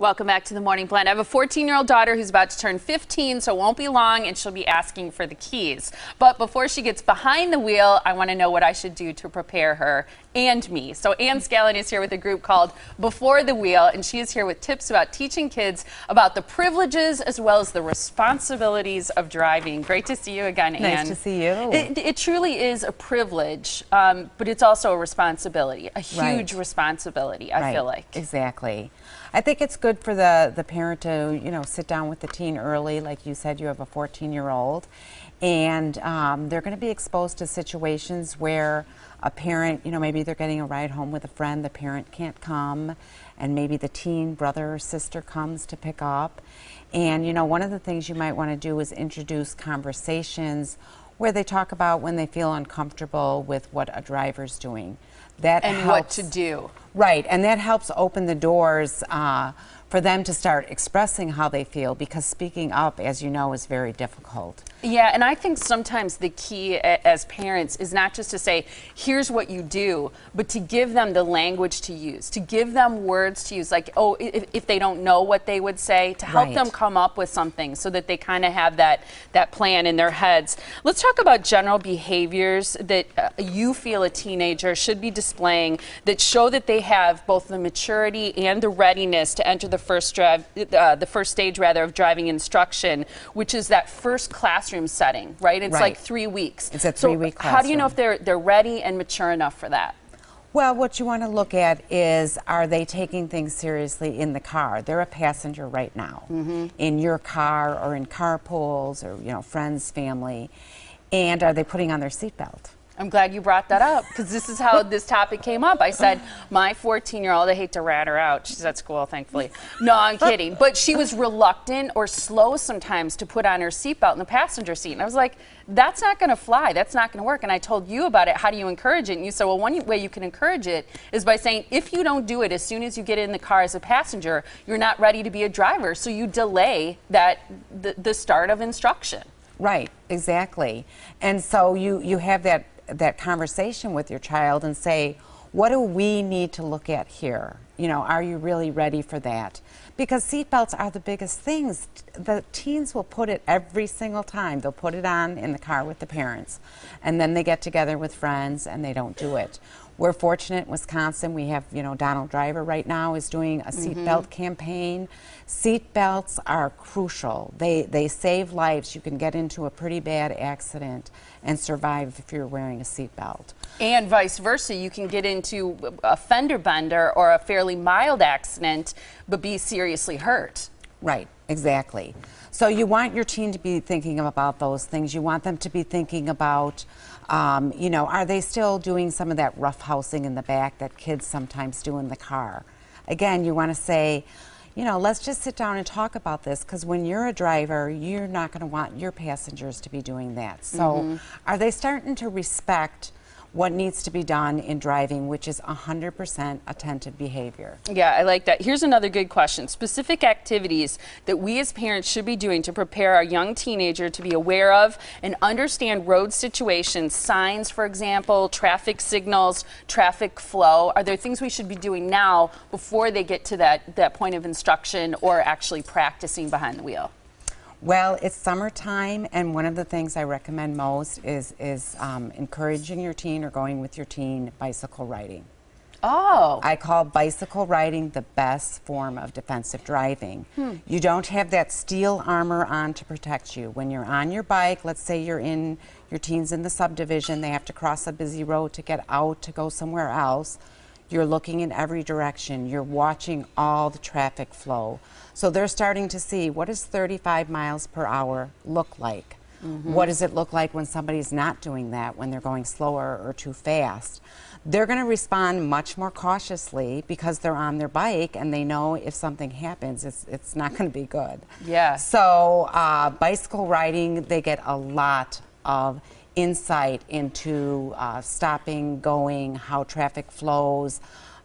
Welcome back to the Morning Blend. I have a 14 year old daughter who's about to turn 15, so it won't be long and she'll be asking for the keys. But before she gets behind the wheel, I want to know what I should do to prepare her and me. So Anne Scallon is here with a group called Before the Wheel, and she is here with tips about teaching kids about the privileges as well as the responsibilities of driving. Great to see you again, nice Anne. Nice to see you. It, it truly is a privilege, um, but it's also a responsibility, a huge right. responsibility, I right. feel like. Exactly. I think it's good for the, the parent to, you know, sit down with the teen early. Like you said, you have a 14 year old, and um, they're going to be exposed to situations where a parent, you know, maybe they're getting a ride home with a friend, the parent can't come, and maybe the teen brother or sister comes to pick up. And, you know, one of the things you might want to do is introduce conversations where they talk about when they feel uncomfortable with what a driver's doing. That and helps, what to do. Right, and that helps open the doors uh, for them to start expressing how they feel because speaking up, as you know, is very difficult. Yeah, and I think sometimes the key as parents is not just to say, here's what you do, but to give them the language to use, to give them words to use, like, oh, if, if they don't know what they would say, to help right. them come up with something so that they kind of have that, that plan in their heads. Let's talk about general behaviors that uh, you feel a teenager should be displaying that show that they have both the maturity and the readiness to enter the first drive, uh, the first stage rather of driving instruction, which is that first classroom setting, right? It's right. like three weeks. It's a three-week so How do you know if they're they're ready and mature enough for that? Well, what you want to look at is are they taking things seriously in the car? They're a passenger right now mm -hmm. in your car or in carpools or you know friends, family, and are they putting on their seatbelt? I'm glad you brought that up because this is how this topic came up. I said, my 14 year old, I hate to rat her out. She's at school, thankfully. No, I'm kidding. But she was reluctant or slow sometimes to put on her seatbelt in the passenger seat. And I was like, that's not going to fly. That's not going to work. And I told you about it. How do you encourage it? And you said, well, one way you can encourage it is by saying, if you don't do it as soon as you get in the car as a passenger, you're not ready to be a driver. So you delay that the, the start of instruction. Right, exactly. And so you, you have that that conversation with your child and say, what do we need to look at here? You know, are you really ready for that? Because seatbelts are the biggest things. The teens will put it every single time. They'll put it on in the car with the parents. And then they get together with friends and they don't do it. We're fortunate in Wisconsin. We have, you know, Donald Driver right now is doing a seatbelt mm -hmm. campaign. Seatbelts are crucial. They, they save lives. You can get into a pretty bad accident and survive if you're wearing a seatbelt. And vice versa, you can get into a fender bender or a fairly mild accident but be seriously hurt. Right, exactly. So you want your teen to be thinking about those things. You want them to be thinking about, um, you know, are they still doing some of that rough housing in the back that kids sometimes do in the car? Again, you want to say, you know, let's just sit down and talk about this because when you're a driver, you're not going to want your passengers to be doing that. So, mm -hmm. are they starting to respect? What needs to be done in driving, which is 100% attentive behavior. Yeah, I like that. Here's another good question. Specific activities that we as parents should be doing to prepare our young teenager to be aware of and understand road situations, signs, for example, traffic signals, traffic flow. Are there things we should be doing now before they get to that, that point of instruction or actually practicing behind the wheel? Well, it's summertime, and one of the things I recommend most is, is um, encouraging your teen or going with your teen bicycle riding. Oh. I call bicycle riding the best form of defensive driving. Hmm. You don't have that steel armor on to protect you. When you're on your bike, let's say you're in, your teen's in the subdivision, they have to cross a busy road to get out to go somewhere else. You're looking in every direction. You're watching all the traffic flow. So they're starting to see what does 35 miles per hour look like? Mm -hmm. What does it look like when somebody's not doing that, when they're going slower or too fast? They're going to respond much more cautiously because they're on their bike and they know if something happens, it's, it's not going to be good. Yeah. So, uh, bicycle riding, they get a lot of insight into uh, stopping, going, how traffic flows,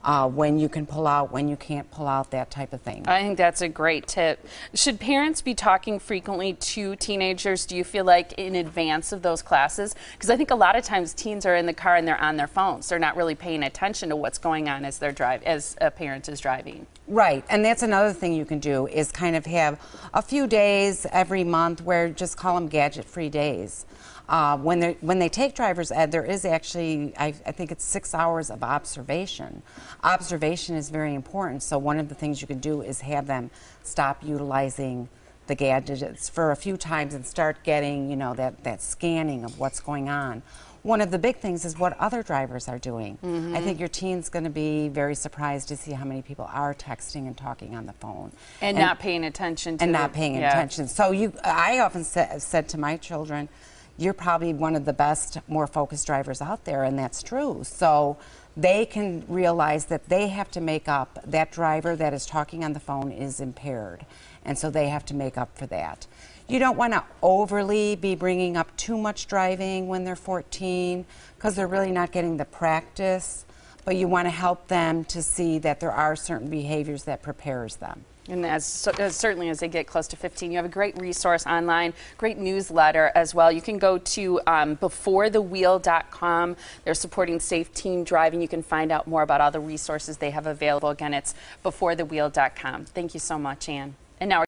uh, when you can pull out, when you can't pull out, that type of thing. I think that's a great tip. Should parents be talking frequently to teenagers, do you feel like, in advance of those classes? Because I think a lot of times teens are in the car and they're on their phones. They're not really paying attention to what's going on as, they're drive as a parent is driving. Right, and that's another thing you can do is kind of have a few days every month where just call them gadget-free days. Uh, when they when they take driver's ed, there is actually I, I think it's six hours of observation. Observation is very important. So one of the things you can do is have them stop utilizing the gadgets for a few times and start getting you know that that scanning of what's going on. One of the big things is what other drivers are doing. I mm-hmm. think your teen's going to be very surprised to see how many people are texting and talking on the phone And, not paying attention to and the- not paying yeah. attention. So you, I often sa- said to my children, "You're probably one of the best, more focused drivers out there," and that's true. So they can realize that they have to make up. That driver that is talking on the phone is impaired, and so they have to make up for that. You don't want to overly be bringing up too much driving when they're 14 because they're really not getting the practice. But you want to help them to see that there are certain behaviors that prepares them. And as, as certainly as they get close to 15, you have a great resource online, great newsletter as well. You can go to um, beforethewheel.com. They're supporting safe teen driving. You can find out more about all the resources they have available. Again, it's beforethewheel.com. Thank you so much, Anne. And now.